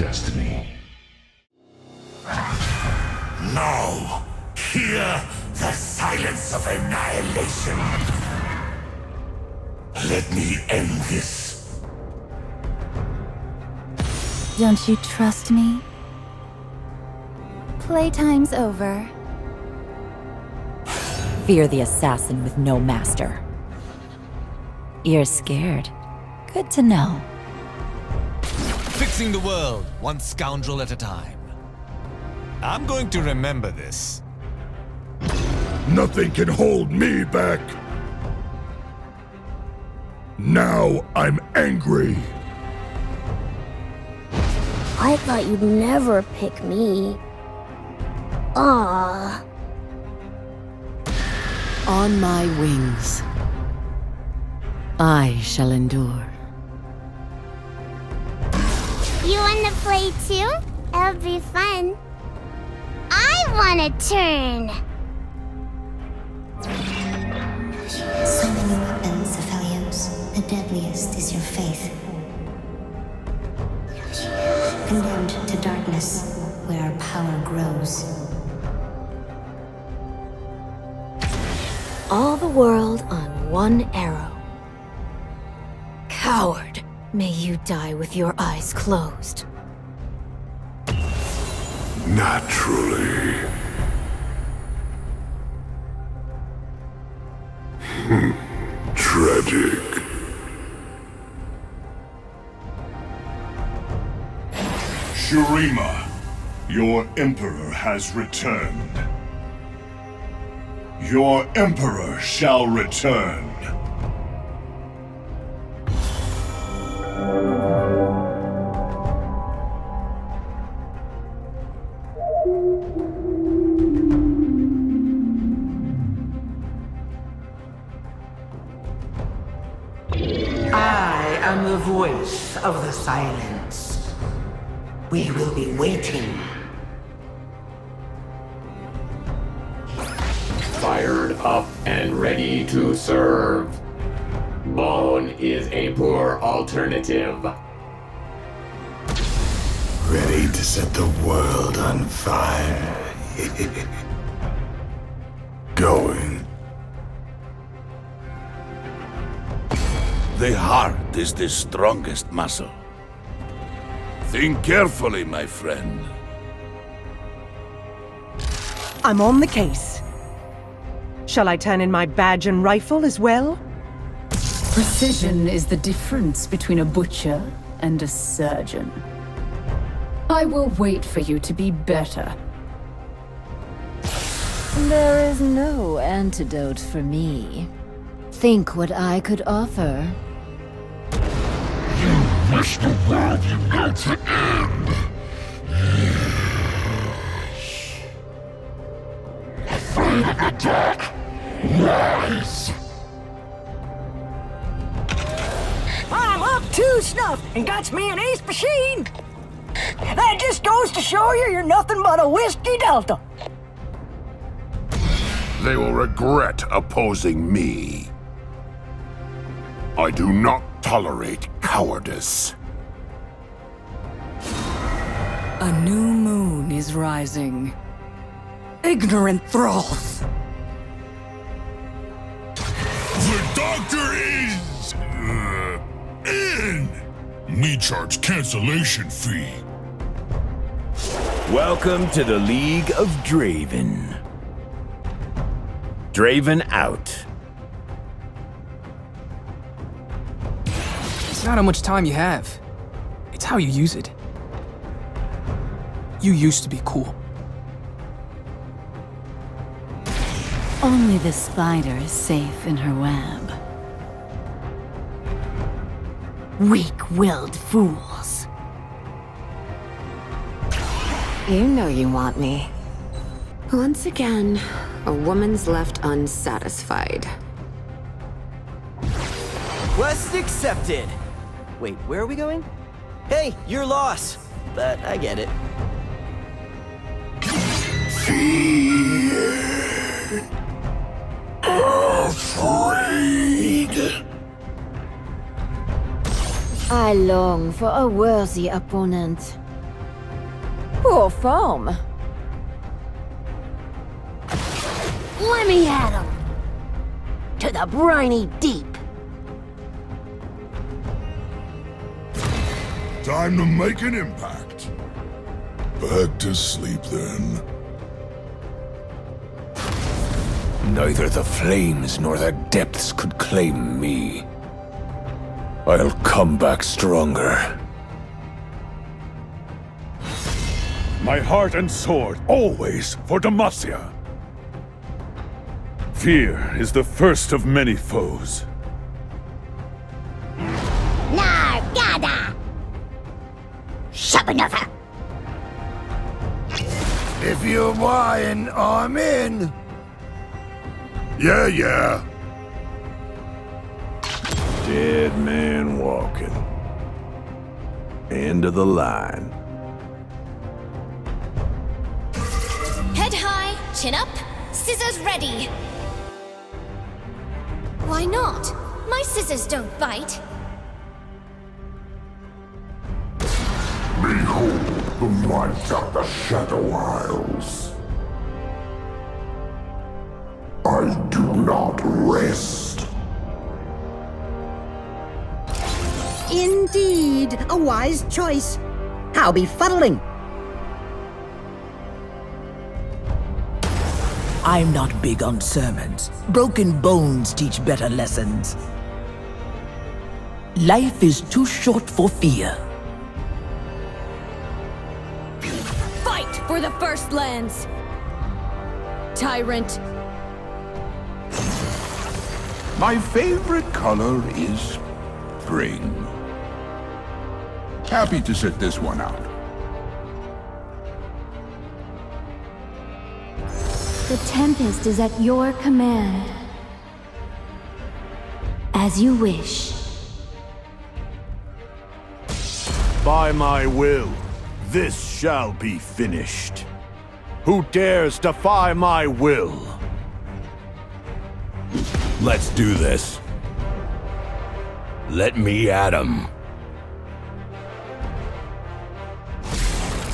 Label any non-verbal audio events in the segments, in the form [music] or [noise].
destiny. Now, hear the silence of annihilation. Let me end this. Don't you trust me? Playtime's over. Fear the assassin with no master. You're scared. Good to know. Fixing the world, one scoundrel at a time. I'm going to remember this. Nothing can hold me back. Now I'm angry. I thought you'd never pick me. Ah. On my wings. I shall endure. You wanna play too? It'll be fun. I wanna turn. So many weapons, Aphelios. The deadliest is your faith. Condemned to darkness, where our power grows. All the world on one arrow. Coward! May you die with your eyes closed. Naturally. [laughs] Tragic. Shurima, your Emperor has returned. Your Emperor shall return. Silence. We will be waiting. Fired up and ready to serve. Bone is a poor alternative. Ready to set the world on fire. [laughs] Going. The heart is the strongest muscle. Think carefully, my friend. I'm on the case. Shall I turn in my badge and rifle as well? Precision is the difference between a butcher and a surgeon. I will wait for you to be better. There is no antidote for me. Think what I could offer. Wish the world you know to end. Afraid of the dark? Lies. I'm up to snuff and got me an ace machine. That just goes to show you you're nothing but a whiskey delta. They will regret opposing me. I do not tolerate cowardice. A new moon is rising. Ignorant thralls! The doctor is... Uh, in! Me charge cancellation fee. Welcome to the League of Draven. Draven out. It's not how much time you have. It's how you use it. You used to be cool. Only the spider is safe in her web. Weak-willed fools. You know you want me. Once again, a woman's left unsatisfied. Quest accepted. Wait, where are we going? Hey, your loss. But I get it. Fear. Afraid. I long for a worthy opponent. Poor form. Let me at him! To the briny deep! Time to make an impact. Back to sleep then. Neither the flames nor the depths could claim me. I'll come back stronger. My heart and sword, always for Demacia. Fear is the first of many foes. Shabanova! If you're buying, I'm in. Yeah, yeah. Dead man walking. End of the line. Head high, chin up, scissors ready. Why not? My scissors don't bite. Behold the might of the Shadow Isles. I do not rest. Indeed, a wise choice. How befuddling! I'm not big on sermons. Broken bones teach better lessons. Life is too short for fear. For the First Lands! Tyrant! My favorite color is spring. Happy to sit this one out. The Tempest is at your command. As you wish. By my will, this shall be finished. Who dares defy my will? Let's do this. Let me at him.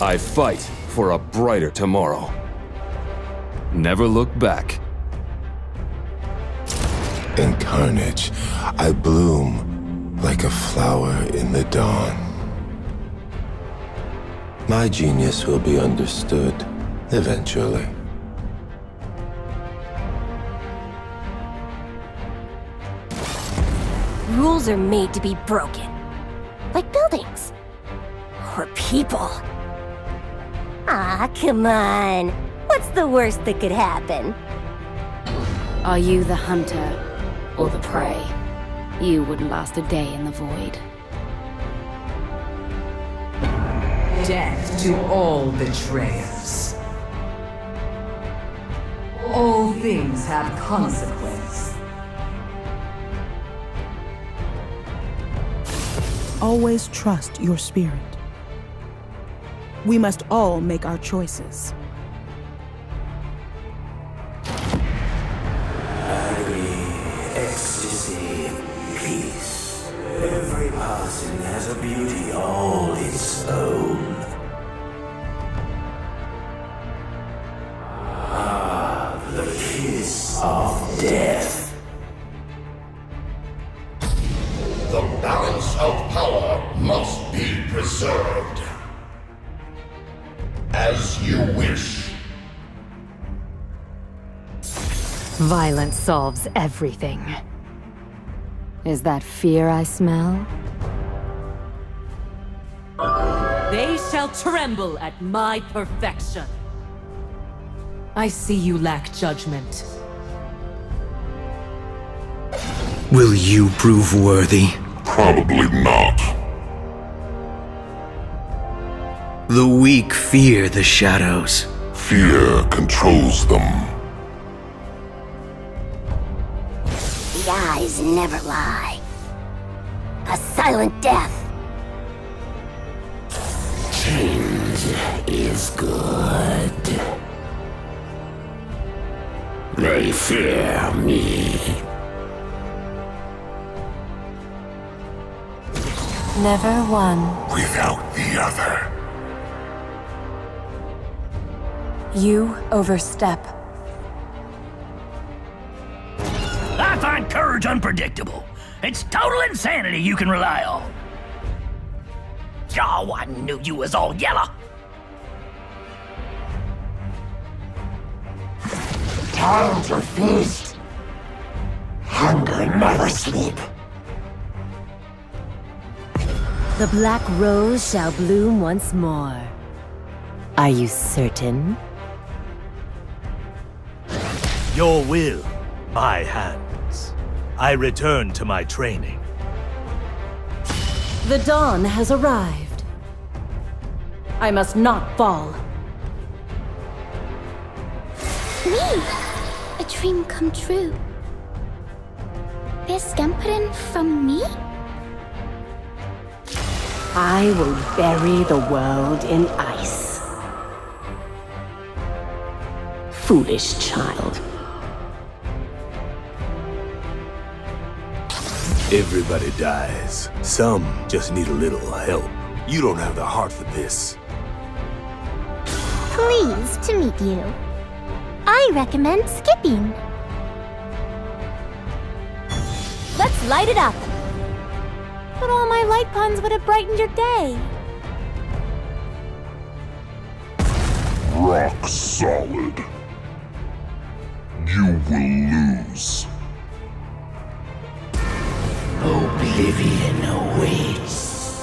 I fight for a brighter tomorrow. Never look back. In carnage, I bloom like a flower in the dawn. My genius will be understood eventually. Rules are made to be broken. Like buildings. Or people. Ah, come on. What's the worst that could happen? Are you the hunter or the prey? You wouldn't last a day in the void. Death to all betrayers. All things have consequence. Always trust your spirit. We must all make our choices. ecstasy, peace. Every passing has a beauty Violence solves everything. Is that fear I smell? They shall tremble at my perfection. I see you lack judgment. Will you prove worthy? Probably not. The weak fear the shadows. Fear controls them. Eyes never lie. A silent death. Change is good. They fear me. Never one. Without the other. You overstep. Find unpredictable. It's total insanity you can rely on. Oh, I knew you was all yellow. Time to feast. Hunger never sleep. The black rose shall bloom once more. Are you certain? Your will, my hands. I return to my training. The dawn has arrived. I must not fall. Me! A dream come true. There's scamperin from me? I will bury the world in ice. Foolish child. Everybody dies. Some just need a little help. You don't have the heart for this. Pleased to meet you. I recommend skipping. Let's light it up. But all my light puns would have brightened your day. Rock solid. You will lose. Oblivion awaits.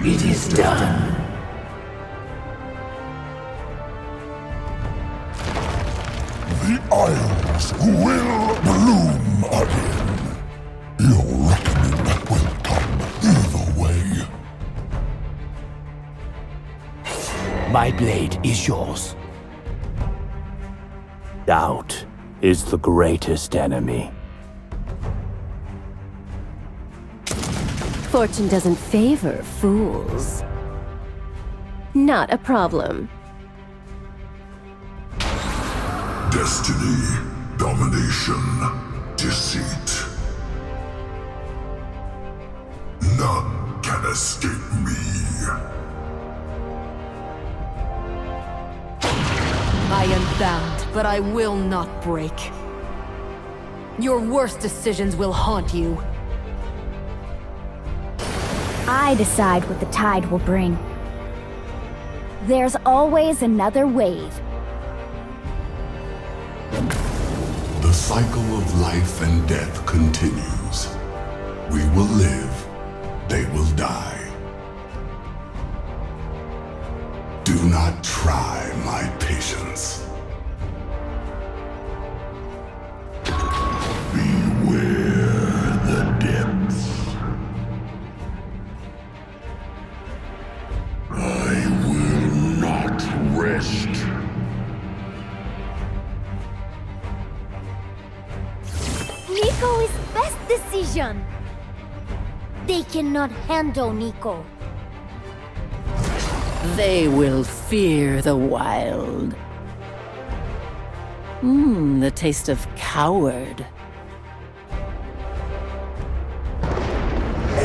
It is done. The Isles will bloom again. Your reckoning will come either way. My blade is yours. Doubt is the greatest enemy. Fortune doesn't favor fools. Not a problem. Destiny, domination, deceit. None can escape me. I am bound, but I will not break. Your worst decisions will haunt you. I decide what the tide will bring. There's always another wave. The cycle of life and death continues. We will live, Neeko is best decision. They cannot handle Neeko. They will fear the wild. Mmm, the taste of coward.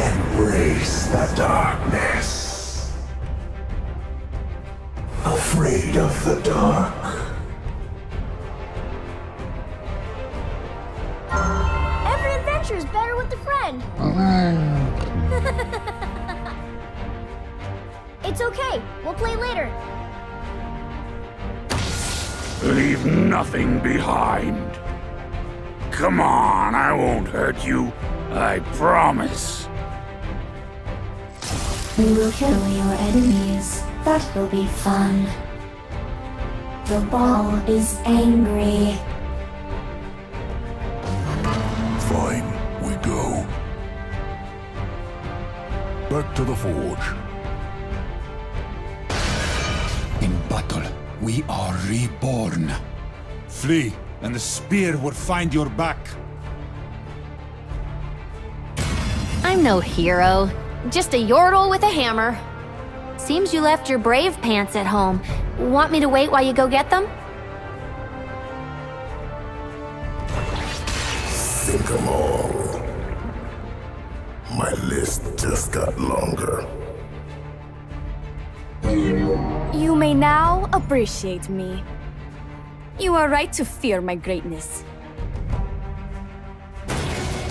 Embrace the darkness. Afraid of the dark. [laughs] it's okay. We'll play later. Leave nothing behind. Come on, I won't hurt you. I promise. We will kill your enemies. That will be fun. The ball is angry. Back to the forge. In battle, we are reborn. Flee, and the spear will find your back. I'm no hero. Just a yordle with a hammer. Seems you left your brave pants at home. Want me to wait while you go get them? List just got longer. You may now appreciate me. You are right to fear my greatness.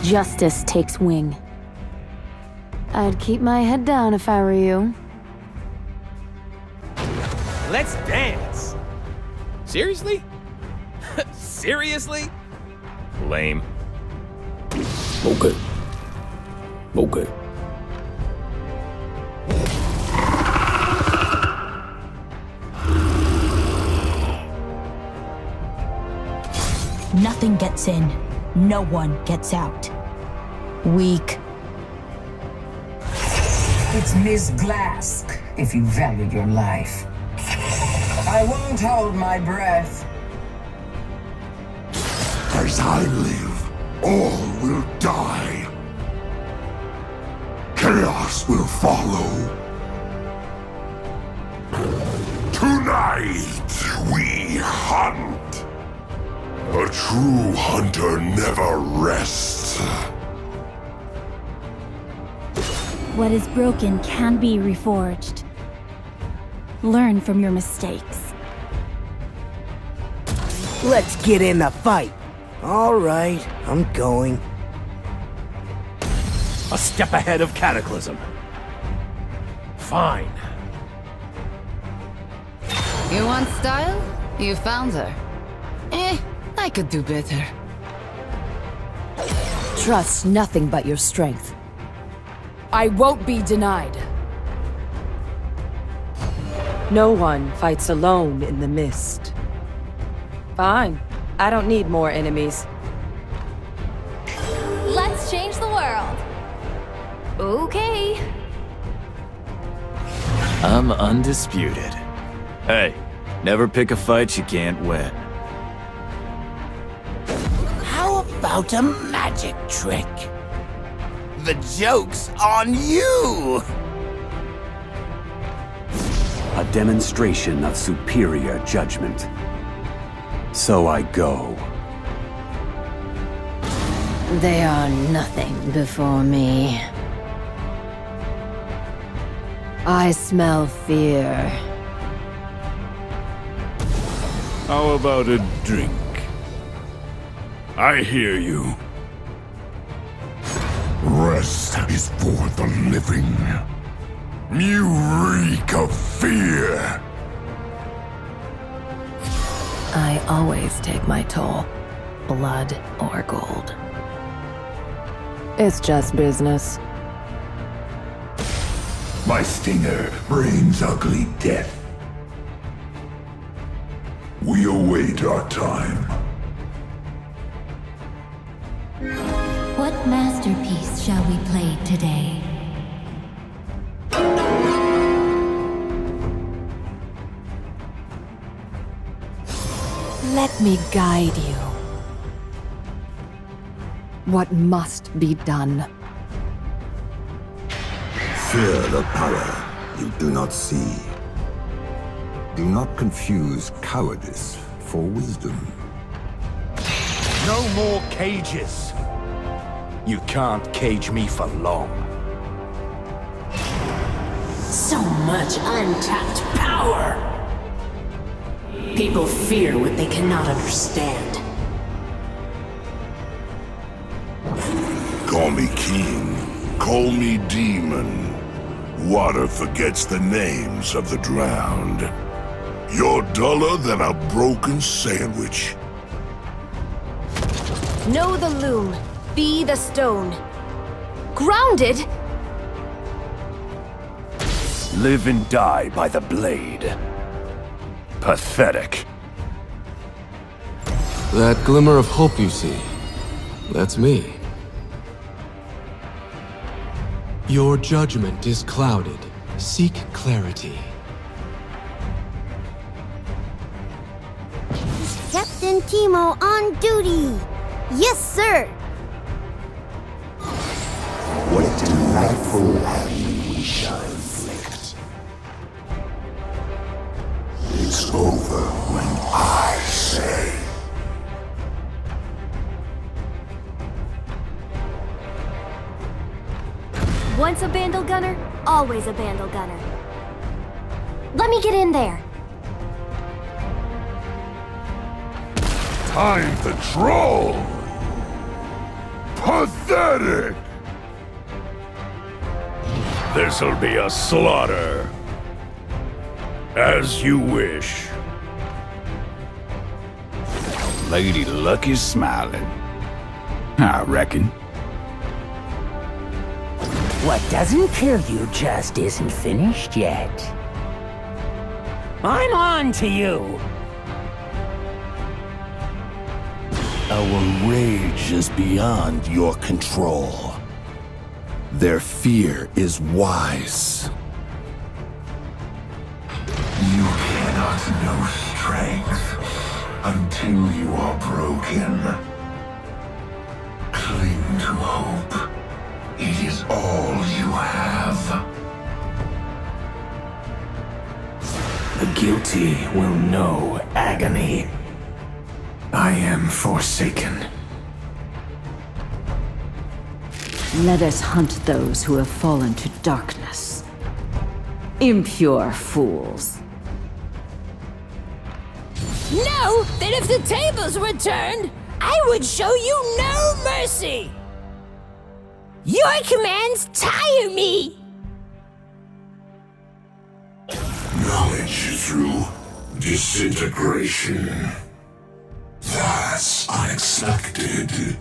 Justice takes wing. I'd keep my head down if I were you. Let's dance! Seriously? [laughs] Seriously? Lame. Okay. Okay. Nothing gets in. No one gets out. Weak. It's Miss Glasc, if you value your life. I won't hold my breath. As I live, all will die. Chaos will follow. Tonight, we hunt. A true hunter never rests. What is broken can be reforged. Learn from your mistakes. Let's get in the fight. All right, I'm going. A step ahead of Cataclysm. Fine. You want style? You found her. Eh, I could do better. Trust nothing but your strength. I won't be denied. No one fights alone in the mist. Fine. I don't need more enemies. Okay. I'm undisputed. Hey, never pick a fight you can't win. How about a magic trick? The joke's on you! A demonstration of superior judgment. So I go. They are nothing before me. I smell fear. How about a drink? I hear you. Rest is for the living. You reek of fear. I always take my toll. Blood or gold. It's just business. My stinger brings ugly death. We await our time. What masterpiece shall we play today? Let me guide you. What must be done? Fear the power you do not see. Do not confuse cowardice for wisdom. No more cages. You can't cage me for long. So much untapped power! People fear what they cannot understand. Call me king, call me demon. Water forgets the names of the drowned. You're duller than a broken sandwich. Know the loom. Be the stone. Grounded? Live and die by the blade. Pathetic. That glimmer of hope you see, that's me. Your judgment is clouded. Seek clarity. Captain Teemo on duty! Yes, sir! What delightful agony we shall inflict. It's over when I say. Once a Bandle Gunner, always a Bandle Gunner. Let me get in there. Time to troll! Pathetic! This'll be a slaughter. As you wish. Lady Luck is smiling. I reckon. What doesn't kill you just isn't finished yet. I'm on to you! Our rage is beyond your control. Their fear is wise. You cannot know strength until you are broken. Cling to hope. It is all you have. The guilty will know agony. I am forsaken. Let us hunt those who have fallen to darkness. Impure fools. Know that if the tables were turned, I would show you no mercy! Your commands tire me! Knowledge through disintegration. That's unexpected.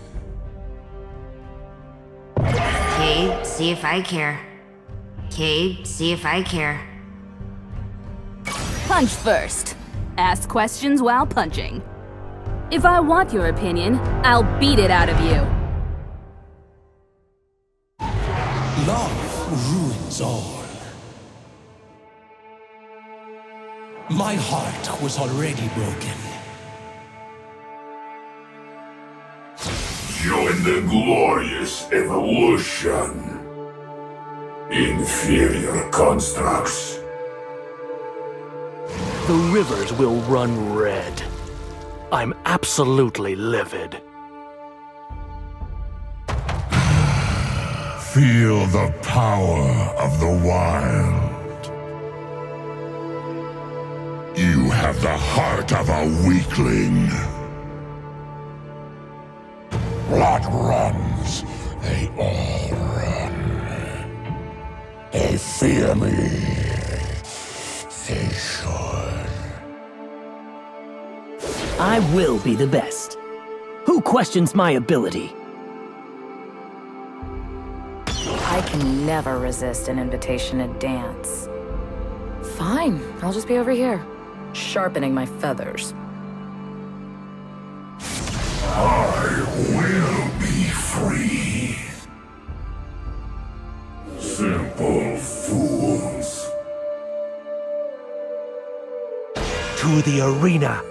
Cade, see if I care. Cade, see if I care. Punch first. Ask questions while punching. If I want your opinion, I'll beat it out of you. Love ruins all. My heart was already broken. Join the glorious evolution. Inferior constructs. The rivers will run red. I'm absolutely livid. Feel the power of the wild. You have the heart of a weakling. Blood runs. They all run. They fear me. They should. I will be the best. Who questions my ability? I can never resist an invitation to dance. Fine, I'll just be over here, sharpening my feathers. I will be free. Simple fools. To the arena.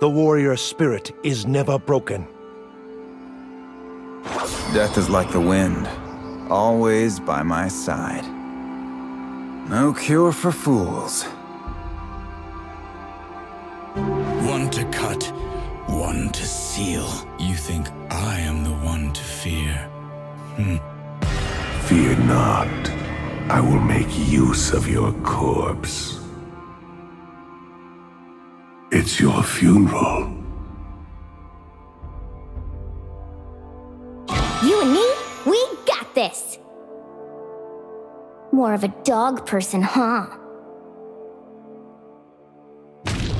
The warrior spirit is never broken. Death is like the wind, always by my side. No cure for fools. One to cut, one to seal. You think I am the one to fear? Hmm. Fear not. I will make use of your corpse. It's your funeral. More of a dog person, huh?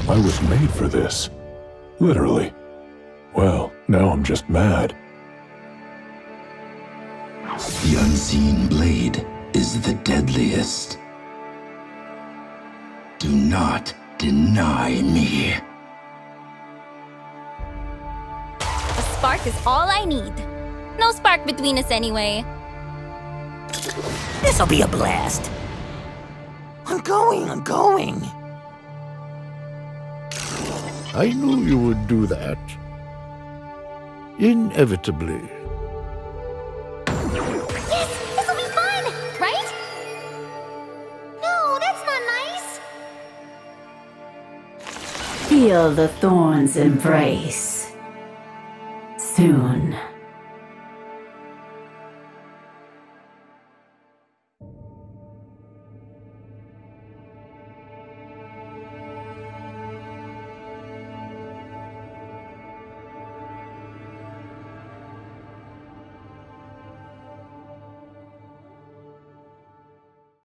I was made for this. Literally. Well, now I'm just mad. The unseen blade is the deadliest. Do not deny me. A spark is all I need. No spark between us anyway. This'll be a blast. I'm going, I'm going. I knew you would do that. Inevitably. Yes! This'll be fun! Right? No, that's not nice! Feel the thorns embrace. Soon.